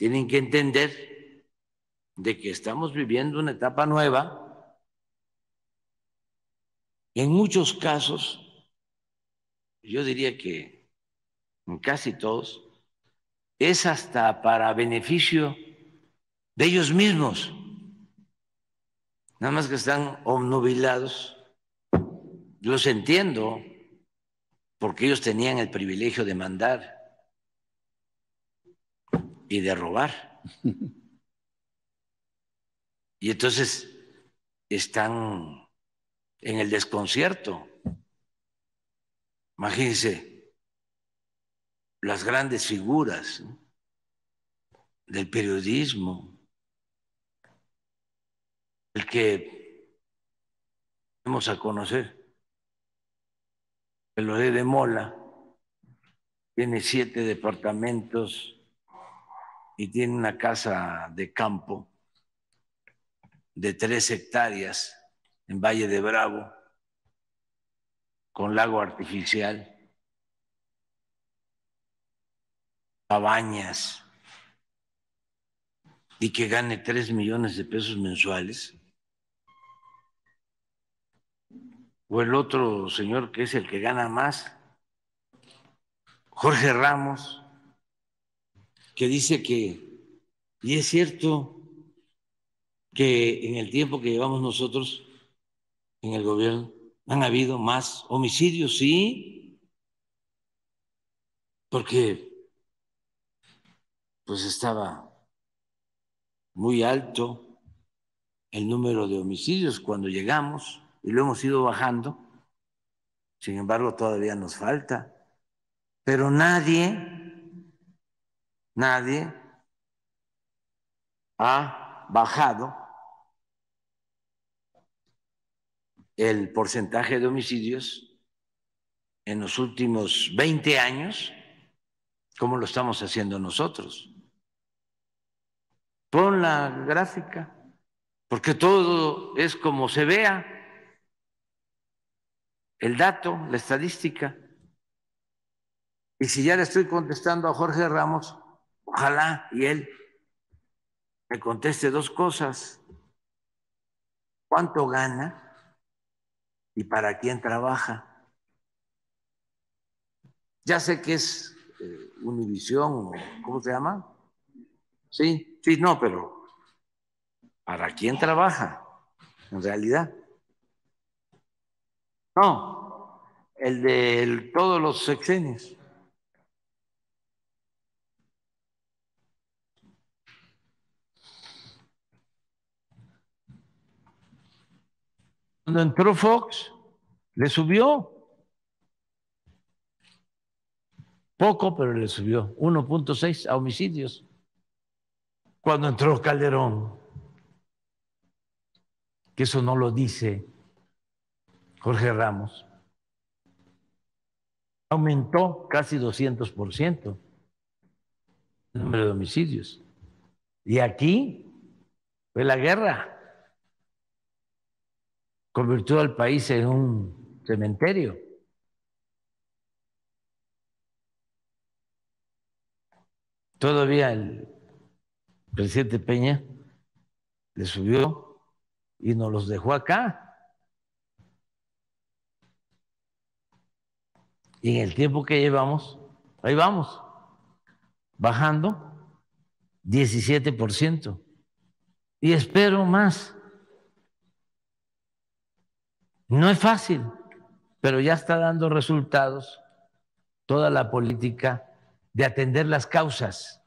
tienen que entender de que estamos viviendo una etapa nueva. En muchos casos, yo diría que en casi todos, es hasta para beneficio de ellos mismos. Nada más que están obnubilados. Los entiendo, porque ellos tenían el privilegio de mandar y de robar. Y entonces están en el desconcierto. Imagínense las grandes figuras del periodismo, el que vamos a conocer, el de Mola, tiene siete departamentos y tiene una casa de campo de tres hectáreas en Valle de Bravo, con lago artificial, cabañas, y que gane tres millones de pesos mensuales. O el otro señor que es el que gana más, Jorge Ramos, que dice que, y es cierto, que en el tiempo que llevamos nosotros en el gobierno han habido más homicidios, sí, porque pues estaba muy alto el número de homicidios cuando llegamos y lo hemos ido bajando. Sin embargo, todavía nos falta. Pero nadie, nadie ha bajado el porcentaje de homicidios en los últimos 20 años como lo estamos haciendo nosotros. Pon la gráfica, porque todo es como se vea el dato, la estadística. Y si ya le estoy contestando a Jorge Ramos, ojalá y él me conteste dos cosas. ¿Cuánto gana? y para quién trabaja. Ya sé que es eh, Univisión, ¿cómo se llama? Sí, sí, no, pero ¿para quién trabaja en realidad? No, el de todos los sexenios. Cuando entró Fox, le subió. Poco, pero le subió. 1.6 a homicidios. Cuando entró Calderón, que eso no lo dice Jorge Ramos, aumentó casi 200% el número de homicidios. Y aquí fue la guerra convirtió al país en un cementerio. Todavía el presidente Peña le subió y nos los dejó acá. Y en el tiempo que llevamos, ahí vamos, bajando 17%. Y espero más. No es fácil, pero ya está dando resultados toda la política de atender las causas,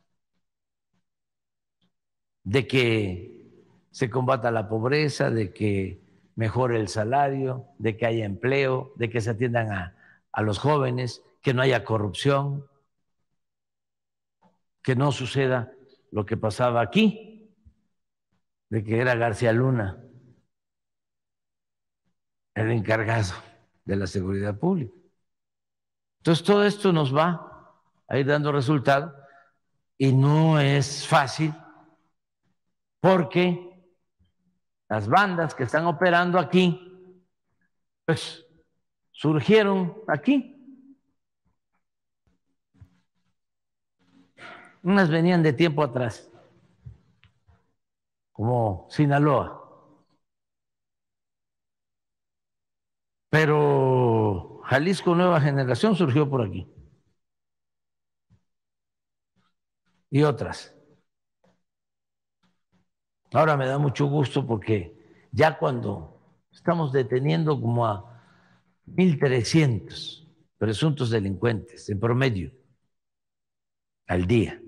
de que se combata la pobreza, de que mejore el salario, de que haya empleo, de que se atiendan a, a los jóvenes, que no haya corrupción, que no suceda lo que pasaba aquí, de que era García Luna el encargado de la seguridad pública. Entonces todo esto nos va a ir dando resultado y no es fácil porque las bandas que están operando aquí, pues surgieron aquí. Unas venían de tiempo atrás, como Sinaloa. Pero Jalisco Nueva Generación surgió por aquí. Y otras. Ahora me da mucho gusto porque ya cuando estamos deteniendo como a 1.300 presuntos delincuentes en promedio al día,